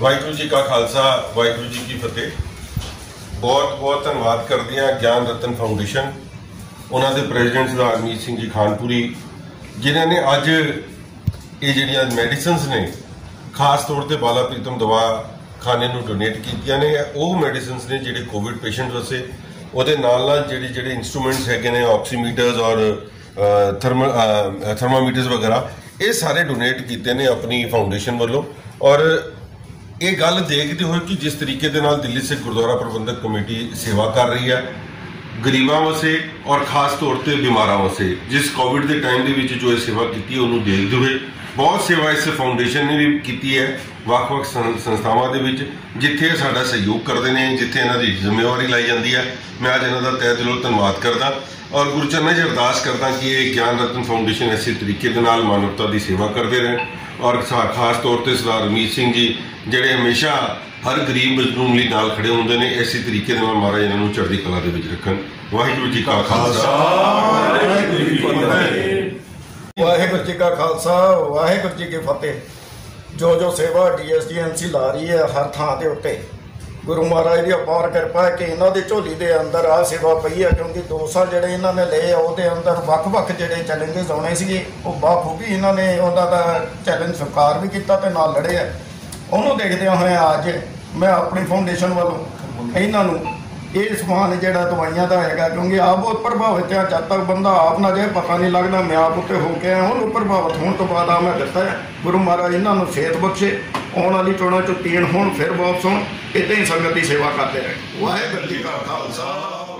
ਵਾਹਿਗੁਰੂ ਜੀ ਕਾ ਖਾਲਸਾ, ਵਾਹਿਗੁਰੂ ਜੀ ਕੀ ਫਤਿਹ। ਬਹੁਤ ਬਹੁਤ ਧੰਨਵਾਦ ਕਰਦੇ ਹਾਂ ਗਿਆਨ ਰਤਨ ਫਾਊਂਡੇਸ਼ਨ, ਉਹਨਾਂ ਦੇ ਪ੍ਰੈਜ਼ੀਡੈਂਟ ਸਰਦਾਰ ਅਰਮੀਤ ਸਿੰਘ ਜੀ ਖਾਨਪੁਰੀ, ਜਿਨ੍ਹਾਂ ਨੇ ਅੱਜ ਇਹ ਜਿਹੜੀਆਂ ਮੈਡੀਸਿਨਸ ਨੇ, ਖਾਸ ਤੌਰ ਤੇ ਬਾਲਾ ਪ੍ਰੀਤਮ ਦਵਾ ਖਾਨੇ ਨੂੰ ਡੋਨੇਟ ਕੀਤੀਆਂ ਨੇ, ਉਹ ਮੈਡੀਸਿਨਸ ਨੇ ਜਿਹੜੇ ਕੋਵਿਡ ਪੇਸ਼ੈਂਟ ਵਾਸਤੇ, ਉਹਦੇ ਨਾਲ ਨਾਲ ਜਿਹੜੇ ਜਿਹੜੇ ਇਨਸਟਰੂਮੈਂਟਸ ਹੈਗੇ ਨੇ ਆਕਸੀਮੀਟਰਸ ਔਰ ਥਰਮਲ ਥਰਮਾਮੀਟਰਸ ਵਗੈਰਾ, ਇਹ ਸਾਰੇ ਡੋਨੇਟ ਕੀਤੇ ਨੇ ਆਪਣੀ ਫਾਊਂਡੇਸ਼ਨ ਵੱਲੋਂ। ਔਰ ਇਹ ਗੱਲ ਦੇਖਦੇ ਹੋਏ ਕਿ ਜਿਸ ਤਰੀਕੇ ਦੇ ਨਾਲ ਦਿੱਲੀ ਸਿੱਖ ਗੁਰਦੁਆਰਾ ਪ੍ਰਬੰਧਕ ਕਮੇਟੀ ਸੇਵਾ ਕਰ ਰਹੀ ਹੈ, ਗਰੀਬਾਂ ਵਾਸਤੇ ਔਰ ਖਾਸ ਤੌਰ ਤੇ ਬਿਮਾਰਾਂ ਵਾਸਤੇ, ਜਿਸ ਕੋਵਿਡ ਦੇ ਟਾਈਮ ਦੇ ਵਿੱਚ ਜੋ ਇਹ ਸੇਵਾ ਕੀਤੀ ਉਹਨੂੰ ਦੇਖਦੇ ਹੋਏ ਬਹੁਤ ਸੇਵਾ ਇਸ ਫਾਊਂਡੇਸ਼ਨ ਨੇ ਵੀ ਕੀਤੀ ਹੈ, ਵੱਖ-ਵੱਖ ਸੰਸਥਾਵਾਂ ਦੇ ਵਿੱਚ, ਜਿੱਥੇ ਇਹ ਸਾਡਾ ਸਹਿਯੋਗ ਕਰਦੇ ਨੇ, ਜਿੱਥੇ ਇਹਨਾਂ ਦੀ ਜ਼ਿੰਮੇਵਾਰੀ ਲਾਈ ਜਾਂਦੀ ਹੈ। ਮੈਂ ਅੱਜ ਇਹਨਾਂ ਦਾ ਤਹਿ ਦਿਲੋਂ ਧੰਨਵਾਦ ਕਰਦਾ ਔਰ ਗੁਰਚਰਨਾਂ ਜੀ ਅਰਦਾਸ ਕਰਦਾ ਕਿ ਇਹ ਗਿਆਨ ਰਤਨ ਫਾਊਂਡੇਸ਼ਨ ਇਸੇ ਤਰੀਕੇ ਦੇ ਨਾਲ ਮਾਨਵਤਾ ਦੀ ਸੇਵਾ ਕਰਦੇ ਰਹਿਣ। ਔਰ ਸਾ- ਖਾਸ ਤੌਰ ਤੇ ਸਰਦਾਰ ਅਮੀਤ ਸਿੰਘ ਜੀ ਜਿਹੜੇ ਹਮੇਸ਼ਾ ਹਰ ਗਰੀਬ ਮਜ਼ਲੂਮ ਲਈ ਨਾਲ ਖੜੇ ਹੁੰਦੇ ਨੇ ਇਸੇ ਤਰੀਕੇ ਦੇ ਨਾਲ ਮਹਾਰਾਜ ਇਹਨਾਂ ਨੂੰ ਚੜ੍ਹਦੀ ਕਲਾ ਦੇ ਵਿੱਚ ਰੱਖਣ। ਵਾਹਿਗੁਰੂ ਜੀ ਕਾ ਖਾਲਸਾ। ਵਾਹਿਗੁਰੂ ਜੀ ਕਾ ਖਾਲਸਾ ਵਾਹਿਗੁਰੂ ਜੀ ਕੀ ਫਤਿਹ। ਜੋ ਜੋ ਸੇਵਾ ਡੀਐਸਡੀਐਮਸੀ ਲਾ ਰਹੀ ਹੈ ਹਰ ਥਾਂ ਦੇ ਉੱਤੇ। ਗੁਰੂ ਮਹਾਰਾਜ ਦੀ ਅਪਾਰ ਕਿਰਪਾ ਹੈ ਕਿ ਇਹਨਾਂ ਦੇ ਝੋਲੀ ਦੇ ਅੰਦਰ ਆ ਸੇਵਾ ਪਈ ਹੈ, ਕਿਉਂਕਿ ਦੋ ਸਾਲ ਜਿਹੜੇ ਇਹਨਾਂ ਨੇ ਲਏ ਆ, ਉਹਦੇ ਅੰਦਰ ਵੱਖ-ਵੱਖ ਜਿਹੜੇ ਚੈਲੰਜਸ ਆਉਣੇ ਸੀਗੇ, ਉਹ ਬਾਖੂਬੀ ਇਹਨਾਂ ਨੇ ਉਹਨਾਂ ਦਾ ਚੈਲੰਜ ਸਵੀਕਾਰ ਵੀ ਕੀਤਾ ਤੇ ਨਾਲ ਲੜੇ ਆ। ਉਹਨੂੰ ਦੇਖਦਿਆਂ ਹੋਇਆ ਅੱਜ ਮੈਂ ਆਪਣੀ ਫਾਊਂਡੇਸ਼ਨ ਵੱਲੋਂ ਇਹਨਾਂ ਨੂੰ ਇਹ ਸਮਾਨ ਜਿਹੜਾ ਦਵਾਈਆਂ ਦਾ ਹੈਗਾ, ਕਿਉਂਕਿ ਆਪ ਬਹੁਤ ਪ੍ਰਭਾਵਿਤ ਹੈ ਜਦ ਤੱਕ ਬੰਦਾ ਆਪ ਨਾ ਜਾਏ, ਪਤਾ ਨਹੀਂ ਲੱਗਦਾ ਮੈਂ ਆਪ ਉੱਤੇ ਹੋ ਕੇ ਆਇਆ, ਉਹਨੂੰ ਪ੍ਰਭਾਵਿਤ ਹੋਣ ਤੋਂ ਬਾਅਦ ਆ ਮੈਂ ਦਿੱਤਾ ਗੁਰੂ ਮਹਾਰਾਜ ਇਹਨਾਂ ਨੂੰ ਸਿਹਤ ਬਖਸ਼ੇ। ਆਉਣ ਵਾਲੀ ਚੋਣਾਂ ਚ ਤੀਣ ਹੋਣ, ਫਿਰ ਵਾਪਸ ਹੋਣ ਇਦਾਂ ਹੀ ਸੰਗਤ ਦੀ ਸੇਵਾ ਕਰਦੇ ਰਹੇ। ਵਾਹਿਗੁਰੂ ਜੀ ਕਾ ਖਾਲਸਾ।